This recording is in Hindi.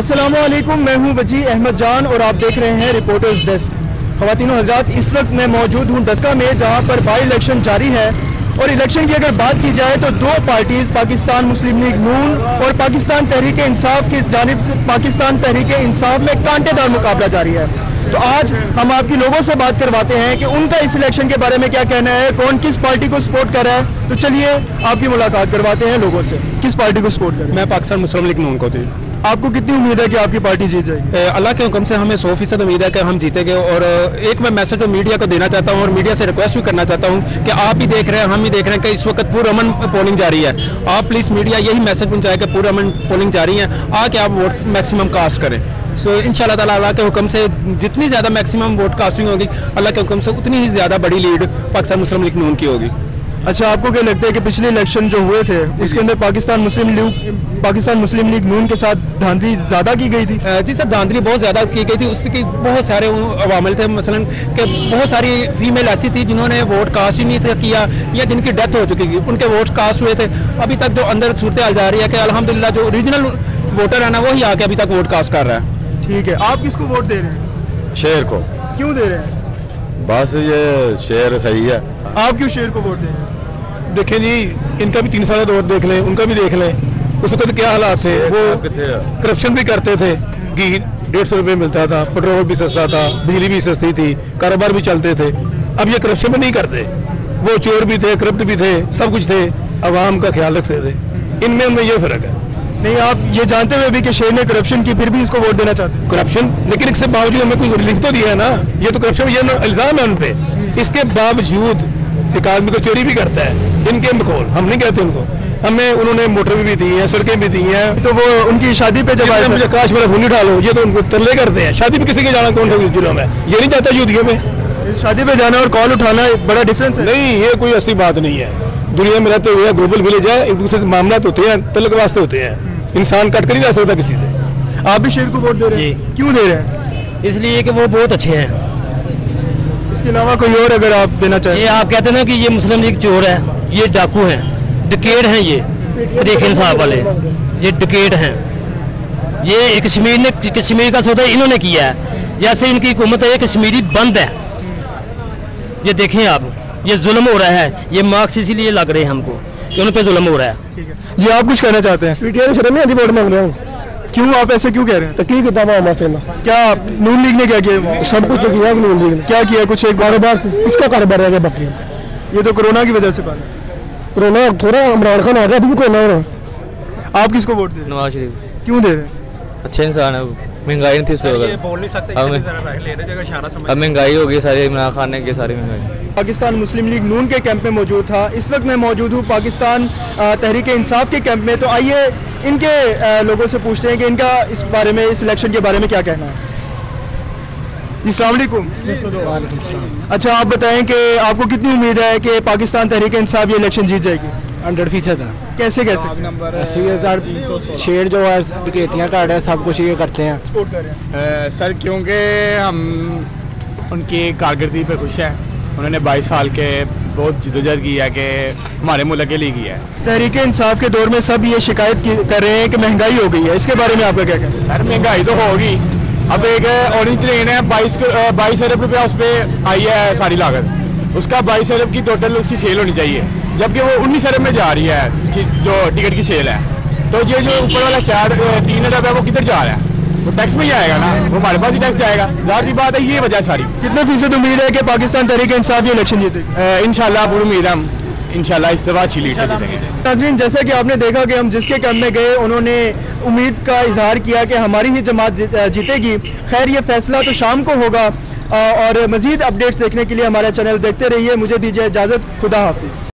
असलम मैं हूँ वजी अहमद जान और आप देख रहे हैं रिपोर्टर्स डेस्क। खातिन हजरात, इस वक्त मैं मौजूद हूँ डस्का में, जहाँ पर बाई इलेक्शन जारी है। और इलेक्शन की अगर बात की जाए तो दो parties, Pakistan Muslim League Noon और पाकिस्तान तहरीक इंसाफ की जानब से, पाकिस्तान तहरीक इंसाफ में कांटेदार मुकाबला जारी है। तो आज हम आपकी लोगों से बात करवाते हैं कि उनका इस इलेक्शन के बारे में क्या कहना है, कौन किस पार्टी को सपोर्ट कर रहा है। तो चलिए, आपकी मुलाकात करवाते हैं लोगों से। किस पार्टी को सपोर्ट कर मैं पाकिस्तान मुस्लिम लीग नून को थी। आपको कितनी उम्मीद है कि आपकी पार्टी जीत जाएगी? अल्लाह के हुक्म से हमें सौ फ़ीसद उम्मीद है कि हम जीतेंगे और एक मैं मैसेज मीडिया को देना चाहता हूँ और मीडिया से रिक्वेस्ट भी करना चाहता हूँ कि आप भी देख रहे हैं, हम भी देख रहे हैं कि इस वक्त पूरा अमन पोलिंग जारी है। आप प्लीज़ मीडिया यही मैसेज पहुँचाए कि पूरा अमन पोलिंग जारी है, आके आप वोट मैक्सिमम कास्ट करें। सो इन ताला अल्लाह के हुक्म से जितनी ज़्यादा मैक्सिमम वोट कास्टिंग होगी, अल्लाह के हुक्म से उतनी ही ज़्यादा बड़ी lead Pakistan Muslim League Noon की होगी। अच्छा आपको क्या लगता है कि पिछले इलेक्शन जो हुए थे उसके अंदर Pakistan Muslim League Pakistan Muslim League Noon के साथ धांधली ज़्यादा की गई थी? जी सर धांधली बहुत ज़्यादा की गई थी। उसकी बहुत सारे अवामल थे मसलन कि बहुत सारी फीमेल ऐसी थी जिन्होंने वोट कास्ट ही नहीं किया या जिनकी डेथ हो चुकी थी। उनके वोट कास्ट हुए थे। अभी तक जो अंदर सूरत जा रही है कि अलहमदिल्ला जो ओरिजिनल वोटर है ना वही आके अभी तक वोट कास्ट कर रहा है। ठीक है आप किसको वोट दे रहे हैं? शेर को। क्यों दे रहे हैं? बस ये शेर सही है। आप क्यों शेर को वोट दे हैं? देखें जी इनका भी तीन साल दौर देख लें उनका भी देख लें। उस वक्त क्या हालात थे? वो करप्शन भी करते थे। घी डेढ़ सौ रुपये मिलता था पेट्रोल भी सस्ता था बिजली भी सस्ती थी कारोबार भी चलते थे। अब ये करप्शन भी नहीं करते। वो चोर भी थे करप्ट भी थे सब कुछ थे। आवाम का ख्याल रखते थे। इनमें उनमें ये फ़र्क है। नहीं आप ये जानते हुए भी कि शेर ने करप्शन की फिर भी इसको वोट देना चाहते करप्शन लेकिन इसके बावजूद हमें कोई लिख तो दिया है ना? ये तो करप्शन ये इल्ज़ाम है उन पे। इसके बावजूद एक आदमी को चोरी भी करता है। इनके मखौल हम नहीं कहते उनको। हमें उन्होंने मोटर भी दी है सड़कें भी दी हैं। तो वो उनकी शादी पे जब आए मुझे काश मेरा फ़ोन उठा लो ये तो उनको तरले करते हैं। शादी पे किसी के जाना कौन सा जिलों में? ये नहीं जाता यूदियों में। शादी पे जाना और कॉल उठाना बड़ा डिफरेंस है। नहीं ये कोई ऐसी बात नहीं है। दुनिया में रहते हुए ग्लोबल विलेज है एक दूसरे के मामला होते हैं तलक वास्ते होते हैं। इंसान कट कर नहीं रह सकता किसी से। आप भी शेर को वोट दे रहे हैं? क्यों दे रहे हैं? इसलिए कि वो बहुत अच्छे हैं। इसके अलावा कोई और अगर आप देना चाहें? ये आप कहते हैं ना कि ये मुस्लिम लीग चोर है ये डाकू हैं डकेट हैं ये तरीक इंसाफ वाले ये डकेट हैं। ये कश्मीर ने कश्मीर का सौदा इन्होंने किया है। जैसे इनकी हुकूमत है ये कश्मीरी बंद है। ये देखें आप ये जुल्म हो रहा है ये मार्क्स इसीलिए लग रहे हैं हमको कि उन पर जुल्म हो रहा है। जी आप कुछ कहना चाहते हैं? पीटीआई शर्म नहीं वोट मांग रहा हूँ। क्यों? आप ऐसे क्यों कह रहे हैं? तो की किताब मस्त क्या नून लीग ने क्या किया? सब कुछ तो किया नून लीग ने। क्या किया कुछ एक कारोबार इसका कारोबार है बाकी? ये तो कोरोना की वजह से बात कोरोना थोड़ा इमरान खान आ गया अभी कोरोना हो रहा आप किसको वोट दे रहे नवाज़ शरीफ। क्यों दे रहे हैं? अच्छे इंसान है महँगाई नहीं थी उसके बगैर। बोल नहीं सकते अब महँगाई हो। गई सारी इमरान खान ने की सारी महँगाई। पाकिस्तान मुस्लिम लीग नून के कैंप में मौजूद था। इस वक्त मैं मौजूद हूँ पाकिस्तान तहरीक इंसाफ के कैंप में। तो आइए इनके लोगों से पूछते हैं कि इनका इस बारे में इस इलेक्शन के बारे में क्या कहना है। अलकुम अच्छा आप बताएँ कि आपको कितनी उम्मीद है कि पाकिस्तान तहरीक इंसाफ ये इलेक्शन जीत जाएगी? हंड्रेड फ़ीसद है। कैसे कैसे अस्सी हज़ार शेर जो है डकैतियाँ काट है सब कुछ ये करते हैं। सर क्योंकि हम उनकी कारकर्दगी पे खुश हैं। उन्होंने 22 साल के बहुत जदोजहद की है कि हमारे मुल्क के लिए किया है। तहरीक इंसाफ के दौर में सब ये शिकायत कर रहे हैं कि महँगाई हो गई है। इसके बारे में आपका क्या कहना है? सर महँगाई तो होगी। अब एक ऑरेंज ट्रेन है बाईस बाईस अरब रुपया उस पर आई है सारी लागत। उसका बाईस अरब की टोटल उसकी सेल होनी चाहिए। जबकि वो उन्नीस अरब में जा रही है जो टिकट की सेल है। तो ये जो ऊपर वाला चार तीन अरब है वो किधर जा रहा है? वो टैक्स में ही आएगा ना? वो हमारे पास ही टैक्स जाएगा। ज़ाहिर सी बात है ये वजह सारी। कितने फ़ीसद उम्मीद है कि पाकिस्तान तहरीक इंसाफ ये इलेक्शन जीतेगी? इनशाला पूरी उम्मीद है इंशाल्लाह इस दफ़ा अच्छी लीड से जीतेंगे। नाजरीन जैसा कि आपने देखा कि हम जिसके कैम्प में गए उन्होंने उम्मीद का इजहार किया कि हमारी ही जमात जीतेगी। खैर ये फैसला तो शाम को होगा और मज़ीद अपडेट्स देखने के लिए हमारा चैनल देखते रहिए। मुझे दीजिए इजाज़त। खुदा हाफिज़।